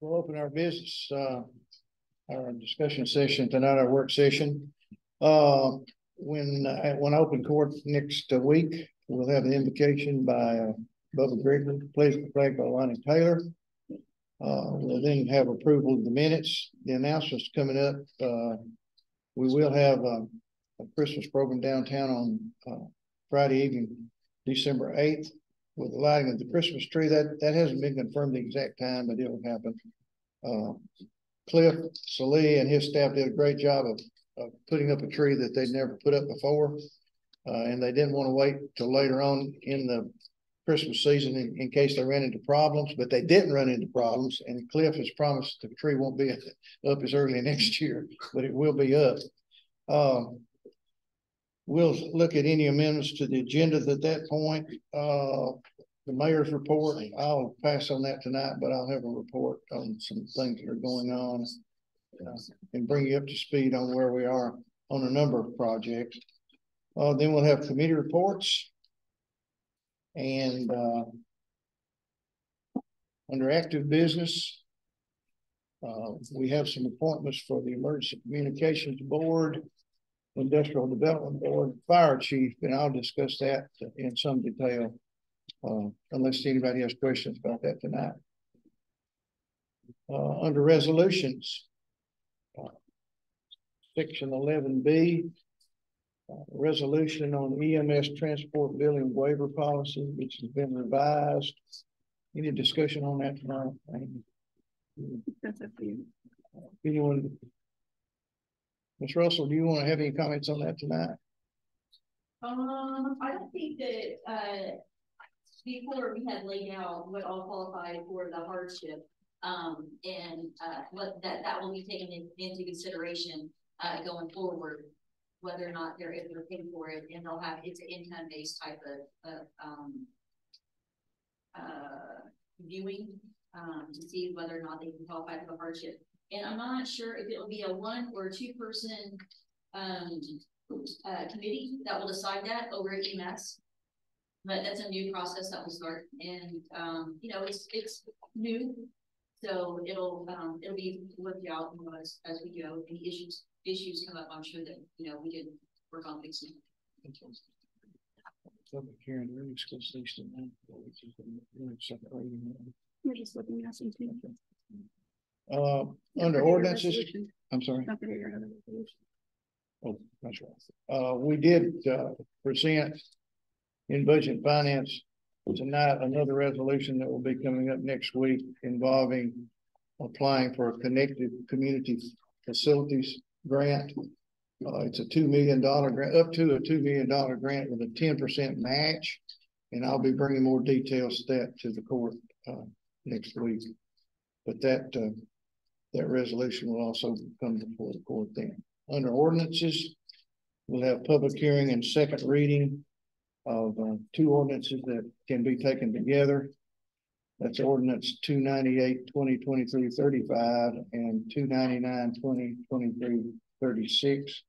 We'll open our business, uh, our discussion session tonight, our work session. Uh, when, uh, when open court next week, we'll have an invocation by uh, Bubba Gregory, placed the flag by Lonnie Taylor. Uh, we'll then have approval of the minutes, the announcements coming up. Uh, we will have a, a Christmas program downtown on, Friday evening, December eighth with the lighting of the Christmas tree. That, that hasn't been confirmed the exact time, but it'll happen. Uh, Cliff Salee and his staff did a great job of, of putting up a tree that they'd never put up before. Uh, and they didn't want to wait till later on in the Christmas season in, in case they ran into problems, but they didn't run into problems. And Cliff has promised the tree won't be up as early next year, but it will be up. Um, We'll look at any amendments to the agenda at that point. Uh, the mayor's report, I'll pass on that tonight, but I'll have a report on some things that are going on. Uh, and bring you up to speed on where we are on a number of projects. Uh, then we'll have committee reports. And, uh, under active business, uh, we have some appointments for the Emergency Communications Board Industrial Development Board Fire Chief, and I'll discuss that in some detail. Uh, unless anybody has questions about that tonight. Uh, under resolutions, uh, section eleven B, uh, resolution on EMS transport billing waiver policy, which has been revised. Any discussion on that tonight? That's up to you. Anyone Ms. Russell, do you want to have any comments on that tonight? Um, I don't think that, uh, before we had laid out what all qualified for the hardship. Um, and, uh, what, that, that will be taken in- into consideration, uh, going forward. Whether or not they're, if they're paying for it, and they'll have, it's an income-based type of, of, um. Uh, viewing, um, to see whether or not they can qualify for the hardship. And I'm not sure if it'll be a one or two person, um, uh, committee that will decide that over at EMS. But that's a new process that will start and, um, you know, it's, it's new. So it'll, um, it'll be worked out you know, as, as we go. Any issues, issues come up, I'm sure that, you know, we can work on fixing. Public hearing, really school station. We're just looking at some too. Uh, under ordinances. I'm sorry. Not for your other resolution. Oh, that's right. Uh, we did, uh, present in budget finance tonight, another resolution that will be coming up next week involving applying for a connected community facilities grant. Uh, it's a two million dollar grant, up to a two million dollar grant with a ten percent match. And I'll be bringing more details to that to the court, uh, next week. But that, uh, that resolution will also come before the court then. Under ordinances, we'll have public hearing and second reading of uh, two ordinances that can be taken together. That's ordinance 298 2023 35 and 299 2023 36.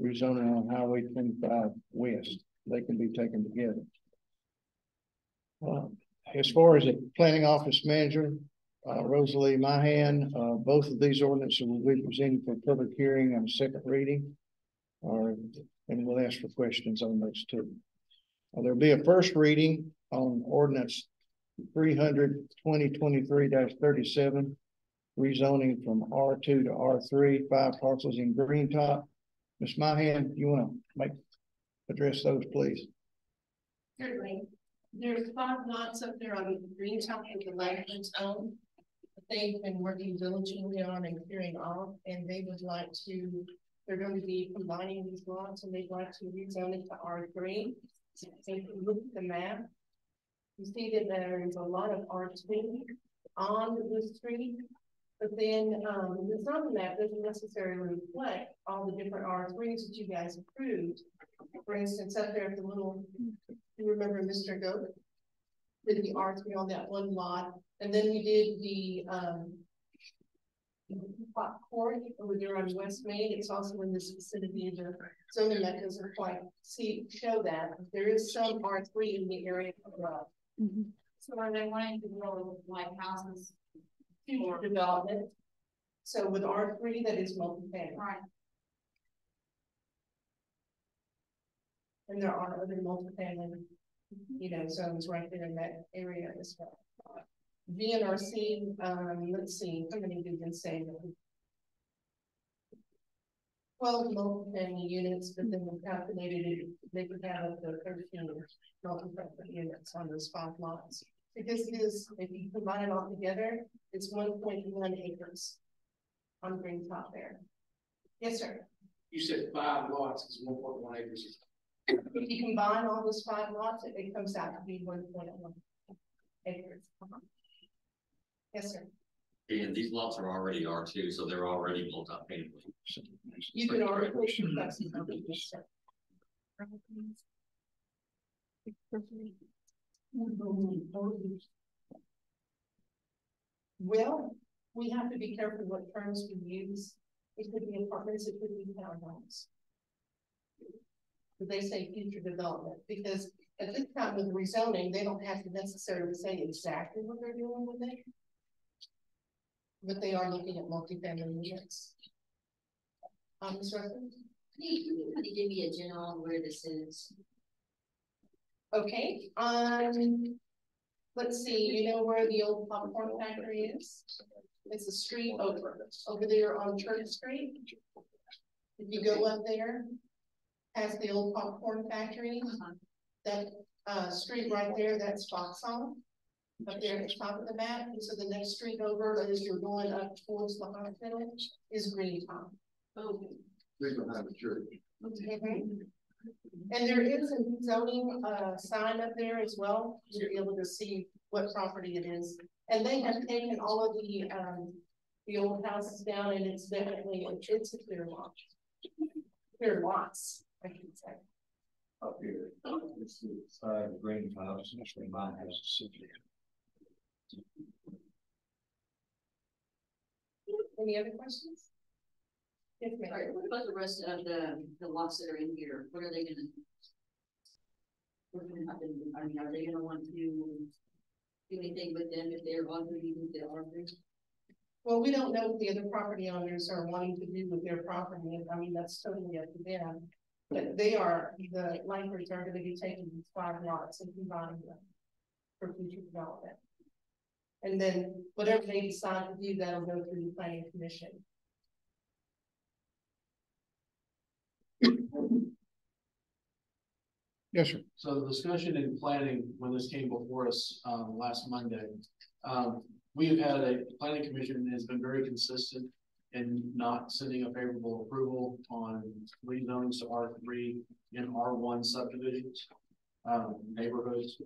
Rezoning on Highway twenty-five west. They can be taken together. Uh, as far as the planning office manager, uh, Rosalie Mahan, uh, both of these ordinances will be presented for public hearing and second reading. And we'll ask for questions on those two. Uh, there'll be a first reading on ordinance 300 2023 thirty-seven. Rezoning from R two to R three, five parcels in Green Top. Ms. Mahan, you want to make, address those, please? Certainly. There's five lots up there on Green Top the land own. They've been working diligently on and clearing off, and they would like to, they're going to be combining these lots and they'd like to rezone it to R three. So if you look at the map, you see that there is a lot of R two on the street. But then, um, the map doesn't necessarily reflect all the different R threes that you guys approved. For instance, up there at the little, you remember Mr. Goat? Did the R three on that one lot, and then we did the, um. Court over there on West Main, it's also in this vicinity, of the zoning that doesn't quite see, show that, there is some R three in the area as well. Mhm. So are they wanting to grow like houses? future development. So with R three, that is multi-family, Right. and there are other multi-family, you know, zones right there in that area as well. VNRC, um, let's see, how many did they say? Twelve multi-family units, but then we calculated it, they could have up to thirteen multi-family units on those five lots. Because is if you combine it all together, it's one point one acres on Green Top there. Yes, sir. You said five lots is one point one acres. If you combine all those five lots, it- comes out to be one point one acres. Yes, sir. And these lots are already R two, so they're already multi-family. You can already. put your taxes on it, yes, sir. Well, we have to be careful what terms we use. It could be apartments, it could be townhomes. They say future development, because at this time with rezoning, they don't have to necessarily say exactly what they're doing with it. But they are looking at multifamily units. Um, Ms. Ruffin? Can you, can you give me a general on where this is? Okay, um, let's see, you know where the old popcorn factory is? It's a street over, over there on Church Street. If you go up there, past the old popcorn factory, that, uh, street right there, that's Foxhall. Up there at the top of the map, and so the next street over, as you're going up towards the hospital, is Green Top. Oh. They're gonna have a church. And there is a zoning, uh, sign up there as well, you'll be able to see what property it is. And they have taken all of the, um, the old houses down and it's definitely, it's a clear lot. Clear lots, I should say. Up here. It's the side of Green House, my house. Any other questions? Yes, All ma'am. right, what about the rest of the, the lots that are in here? What are they gonna? What's gonna happen? I mean, are they gonna want to do anything with them if they're on, even if they are? Well, we don't know what the other property owners are wanting to do with their property, I mean, that's totally up to them. But they are, the Langfords are gonna be taking these five lots and combining them for future development. And then whatever they decide to do, that'll go through the planning commission. Yes, sir. So the discussion in planning, when this came before us, um, last Monday, um, we have had a planning commission that has been very consistent in not sending a favorable approval on rezonings to R three and R one subdivisions, um, neighborhoods.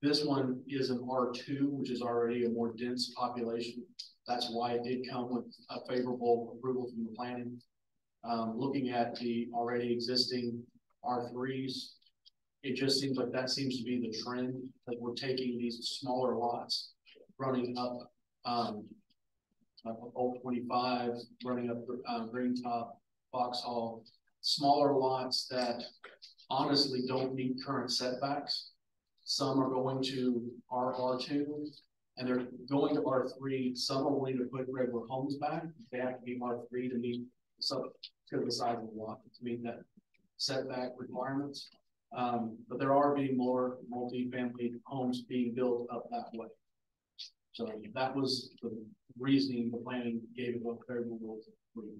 This one is an R two, which is already a more dense population. That's why it did come with a favorable approval from the planning. Um, looking at the already existing R threes, it just seems like that seems to be the trend, that we're taking these smaller lots, running up, um. Up Old twenty-five, running up, uh, Green Top, Foxhall, smaller lots that honestly don't meet current setbacks. Some are going to R R two, and they're going to R three, some are wanting to put regular homes back, they have to be R three to meet some, to the size of the lot, to meet that setback requirements. Um, but there are being more multi-family homes being built up that way. So that was the reasoning the planning gave it a favorable. approval.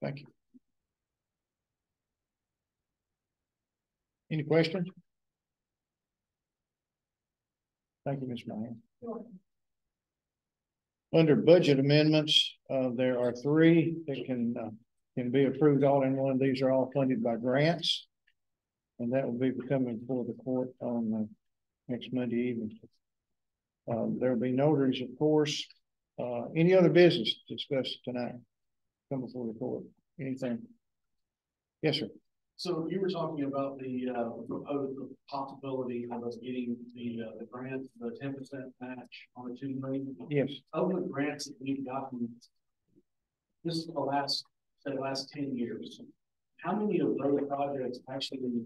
Thank you. Any questions? Thank you, Ms. Ryan. Under budget amendments, uh, there are three that can, uh, can be approved all in one. These are all funded by grants. And that will be coming before the court on, uh, next Monday evening. Um, there'll be notaries, of course. Uh, any other business to discussed tonight? Come before the court, anything? Yes, sir. So you were talking about the, uh, proposed possibility of us getting the, uh, the grant, the ten percent match on the two million. Yes. Of the grants that we've gotten. This is the last, the last ten years. How many of those projects actually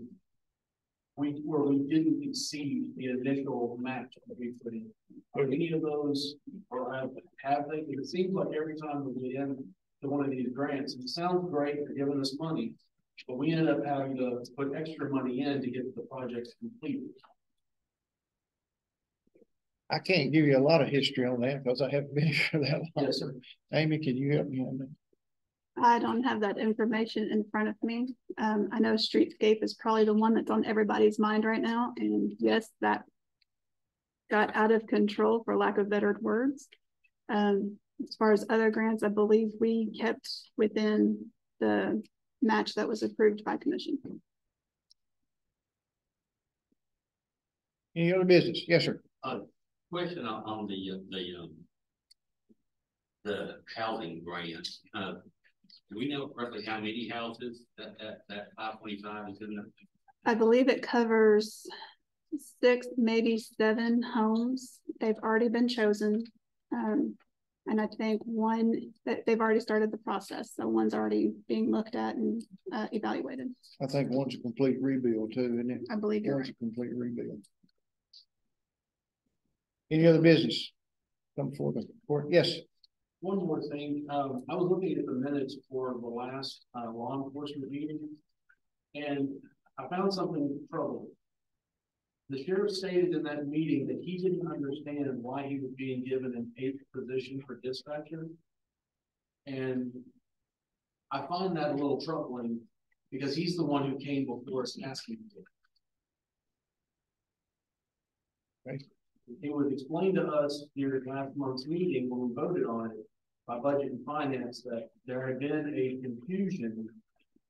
we, where we didn't exceed the initial match that we put in. Are any of those, or have, have they, it seems like every time we get in to one of these grants, it sounds great, they're giving us money. But we ended up having to put extra money in to get the projects completed. I can't give you a lot of history on that because I haven't been here that long. Yes, sir. Amy, can you help me on that? I don't have that information in front of me. Um, I know streetscape is probably the one that's on everybody's mind right now, and yes, that got out of control for lack of better words. Um, as far as other grants, I believe we kept within the match that was approved by commission. Any other business? Yes, sir. Question on, on the, uh, the, um, the housing grant, uh, do we know roughly how many houses that, that, that five twenty-five is in there? I believe it covers six, maybe seven homes. They've already been chosen. Um, and I think one, that they've already started the process, so one's already being looked at and, uh, evaluated. I think one's a complete rebuild too, isn't it? I believe you're One's right. a complete rebuild. Any other business? Come forward, court. Yes, One more thing, um, I was looking at the minutes for the last, uh, law enforcement meeting. And I found something troubling. The sheriff stated in that meeting that he didn't understand why he was being given an eighth position for dispatcher. And I find that a little troubling, because he's the one who came before us asking for it. Right. It was explained to us during last month's meeting when we voted on it by Budget and Finance that there had been a confusion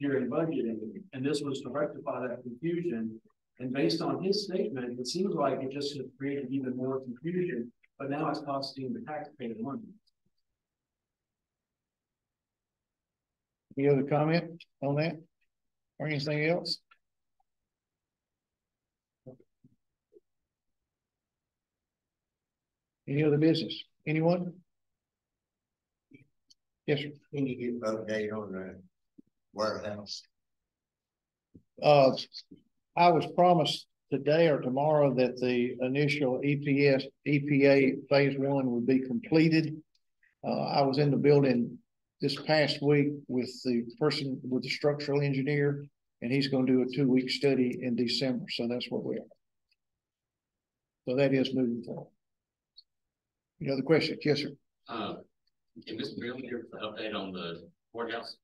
during budgeting, and this was to rectify that confusion. And based on his statement, it seems like it just created even more confusion, but now it's costing the taxpayer money. any other comment on that? Or anything else? Any other business? Anyone? Yes, sir. Can you give update on the warehouse? Uh, I was promised today or tomorrow that the initial EPS, EPA phase one would be completed. Uh, I was in the building this past week with the person, with the structural engineer, and he's gonna do a two-week study in December, so that's what we are. So that is moving forward. Any other questions? Yes, sir. Uh, can Mr. Bill give us an update on the courthouse?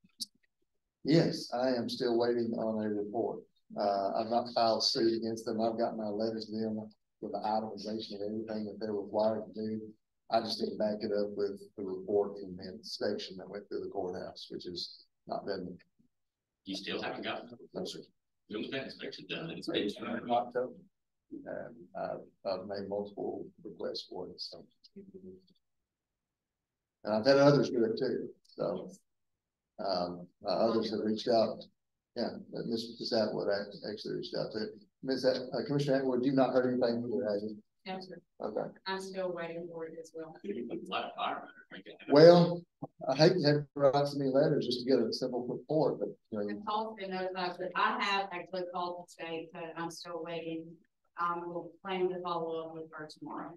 Yes, I am still waiting on a report. Uh, I've not filed suit against them. I've got my letters to them with the itemization of everything that they're required to do. I just need to back it up with the report from the inspection that went through the courthouse, which has not been, You still haven't gotten, no, sir. when was that inspection done? It's been, In October. And I've, I've made multiple requests for it, so. And I've had others do it too, so. Um, uh, others have reached out. Yeah, but Ms. Ms. Atwood actually reached out to, Ms. At- uh, Commissioner Atwood, you've not heard anything either, have you? Yes, sir. Okay, I'm still waiting for it as well. flat fire. I think. well, I hate to have to write so many letters just to get a simple report, but, you know, The call's been notified, but I have actually called the state, but I'm still waiting. Um, we'll plan to follow up with her tomorrow.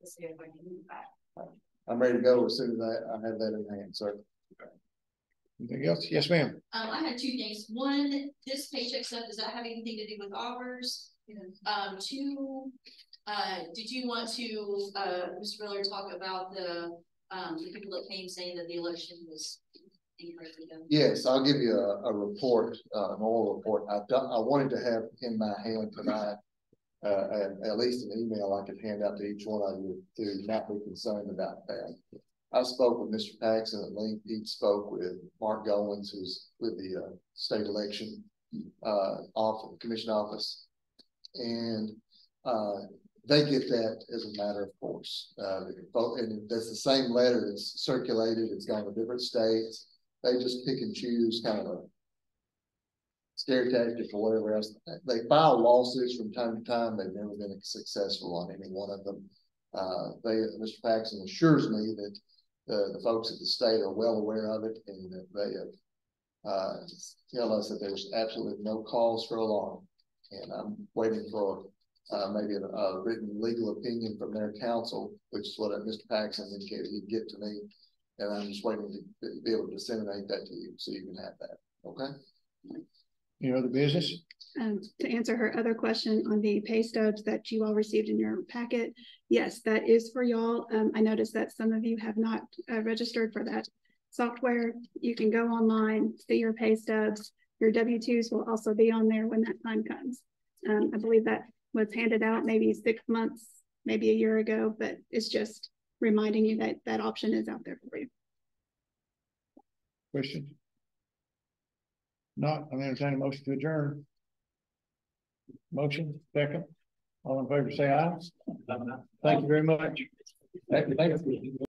To see if I can get back. I'm ready to go as soon as I, I have that in hand, sir. Anything else? Yes, ma'am. Um, I had two things. One, this paycheck stuff, does that have anything to do with ours? Um, two, uh, did you want to, uh, Mr. Miller, talk about the, um, the people that came saying that the election was incorrectly done? Yes, I'll give you a, a report, uh, an oral report. I've done, I wanted to have in my hand tonight. Uh, at, at least an email I could hand out to each one of you to not be concerned about that. I spoke with Mr. Paxson at length. He spoke with Mark Goins, who's with the, uh, state election, uh, office, commission office. And, uh, they get that as a matter of course. Uh, and that's the same letter that's circulated. It's gone to different states they just pick and choose kind of a scare tactic or whatever else. They file lawsuits from time to time. They've never been successful on any one of them. Uh, they, Mr. Paxson assures me that the, the folks at the state are well aware of it and that they have uh, tell us that there's absolutely no cause for alarm. And I'm waiting for, uh, maybe a, a written legal opinion from their counsel, which is what uh, Mr. Paxson indicated he'd get to me. And I'm just waiting to be able to disseminate that to you, so you can have that, okay? Any other business? Um, to answer her other question on the pay stubs that you all received in your packet, yes, that is for y'all. Um, I noticed that some of you have not uh, registered for that software. You can go online, see your pay stubs. Your W twos will also be on there when that time comes. Um, I believe that was handed out maybe six months, maybe a year ago, but it's just reminding you that that option is out there for you. Questions? Not, I'm entertaining a motion to adjourn. Motion, second. All in favor, say aye. Thank you very much. Thank you.